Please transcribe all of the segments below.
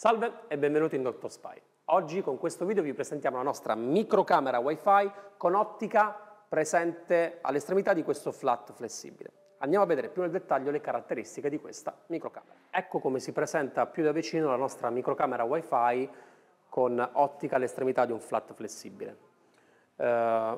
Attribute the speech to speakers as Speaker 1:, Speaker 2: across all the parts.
Speaker 1: Salve e benvenuti in Dr. Spy. Oggi con questo video vi presentiamo la nostra microcamera Wi-Fi con ottica presente all'estremità di questo flat flessibile. Andiamo a vedere più nel dettaglio le caratteristiche di questa microcamera. Ecco come si presenta più da vicino la nostra microcamera Wi-Fi con ottica all'estremità di un flat flessibile. Uh,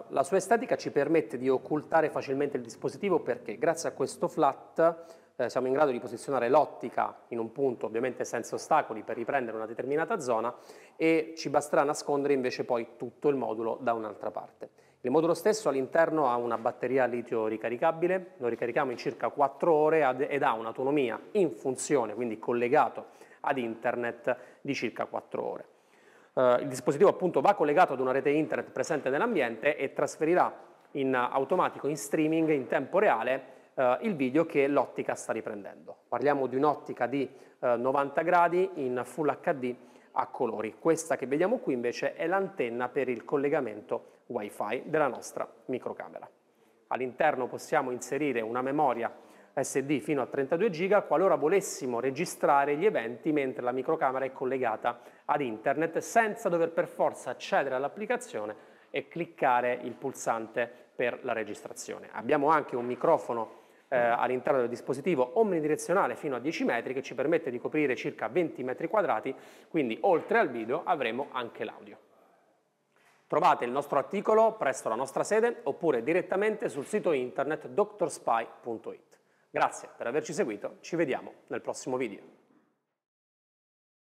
Speaker 1: la sua estetica ci permette di occultare facilmente il dispositivo perché grazie a questo flat eh, siamo in grado di posizionare l'ottica in un punto ovviamente senza ostacoli per riprendere una determinata zona e ci basterà nascondere invece poi tutto il modulo da un'altra parte. Il modulo stesso all'interno ha una batteria litio ricaricabile, lo ricarichiamo in circa 4 ore ed ha un'autonomia in funzione, quindi collegato ad internet di circa 4 ore. Uh, il dispositivo appunto va collegato ad una rete internet presente nell'ambiente e trasferirà in automatico, in streaming, in tempo reale, eh, il video che l'ottica sta riprendendo. Parliamo di un'ottica di eh, 90 gradi in Full HD a colori. Questa che vediamo qui invece è l'antenna per il collegamento Wi-Fi della nostra microcamera. All'interno possiamo inserire una memoria SD fino a 32 GB qualora volessimo registrare gli eventi mentre la microcamera è collegata ad internet senza dover per forza accedere all'applicazione e cliccare il pulsante per la registrazione. Abbiamo anche un microfono eh, all'interno del dispositivo omnidirezionale fino a 10 metri che ci permette di coprire circa 20 metri quadrati, quindi oltre al video avremo anche l'audio. Trovate il nostro articolo presso la nostra sede oppure direttamente sul sito internet drspy.it. Grazie per averci seguito, ci vediamo nel prossimo video.